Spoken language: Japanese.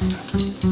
うん。